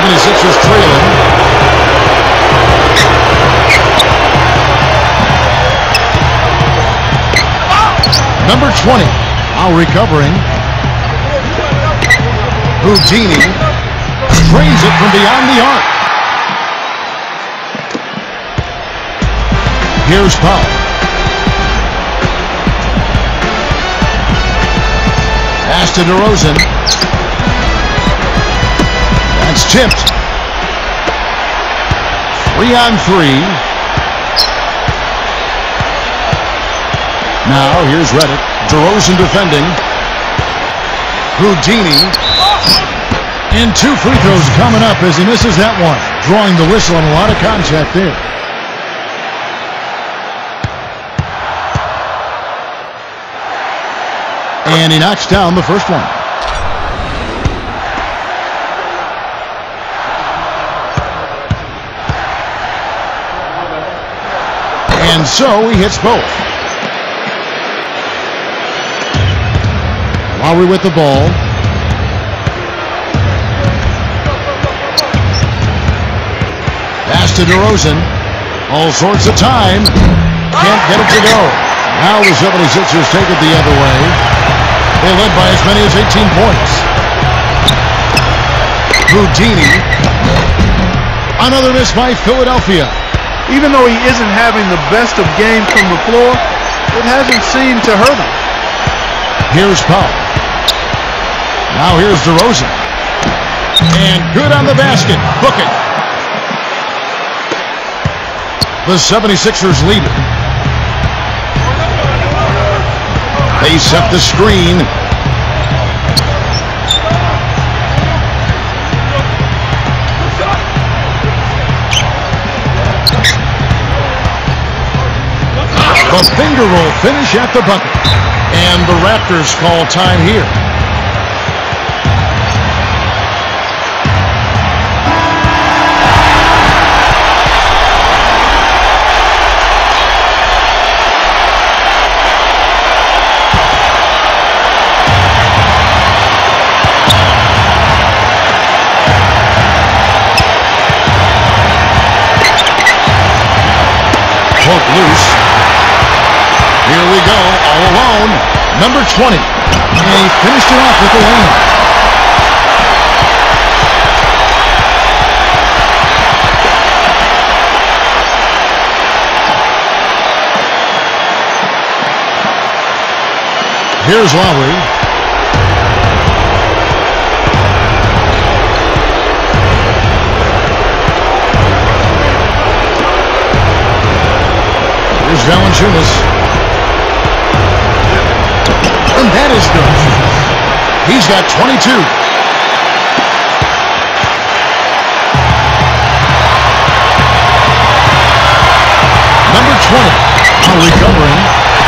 76ers trailing. Number 20, while recovering. Houdini drains it from beyond the arc. Here's Powell. Pass to DeRozan. That's tipped. Three on three. Now here's Redick. DeRozan defending. Houdini. And two free throws coming up as he misses that one. Drawing the whistle and a lot of contact there. And he knocks down the first one. And so he hits both. Lowry with the ball. Pass to DeRozan. All sorts of time. Can't get it to go. Now the 76ers take it the other way. They led by as many as 18 points. Houdini. Another miss by Philadelphia. Even though he isn't having the best of games from the floor, it hasn't seemed to hurt him. Here's Powell. Now here's DeRozan. And good on the basket. Book it. The 76ers lead it. They set the screen. The finger roll finish at the bucket. And the Raptors call time here. Loose. Here we go, all alone. Number 20. And he finished it off with the lane. Here's Lowry. Here's Valanciunas. That is good. He's got 22. Number 20. Now recovering.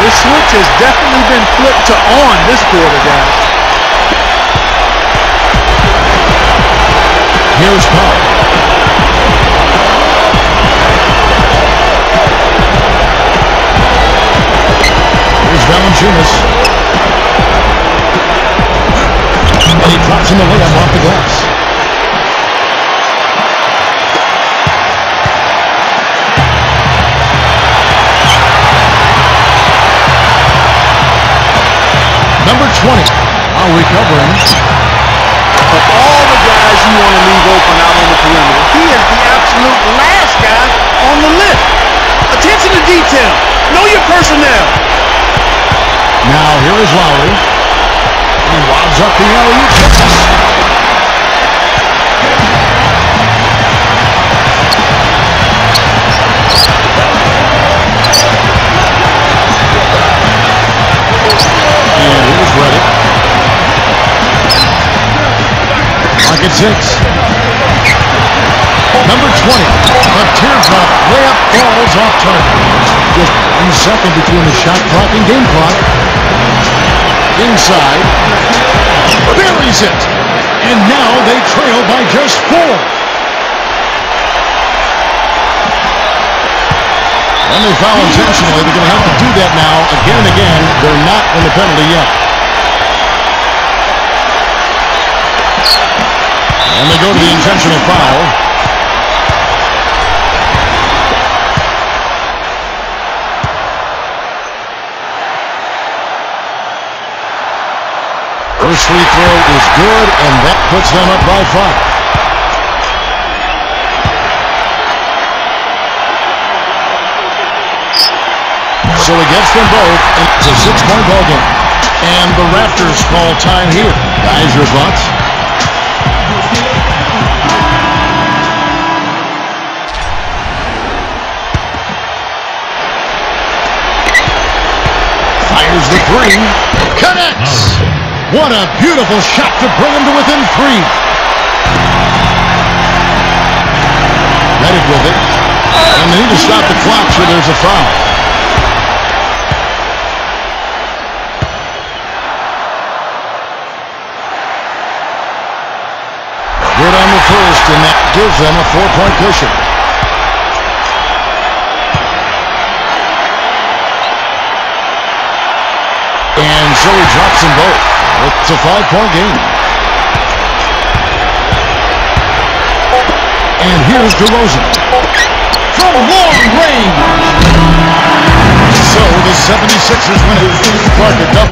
This switch has definitely been flipped to on this quarter, guys. Here's Powell. Here's Valanciunas. Recovering. Of all the guys you want to leave open out on the perimeter, he is the absolute last guy on the list. Attention to detail. Know your personnel. Now here is Lowry. He lobs up the alley-oop six. Number 20, a teardrop layup falls off target. Just one second between the shot clock and game clock. Inside. Buries it. And now they trail by just four. And they foul intentionally. They're going to have to do that now again and again. They're not in the penalty yet. And they go to the intentional foul. First free throw is good, and that puts them up by five. So he gets them both, and it's a six-point ball game. And the Raptors call time here. Guys, your thoughts? Fires the three. Connects. What a beautiful shot to bring him to within three. Redick with it. And they need to stop the clock so there's a foul. Good on the first, and that gives them a four-point cushion. And so he drops them both. It's a five-point game. And here's DeRozan. From long range. So the 76ers win it. Clark, a double.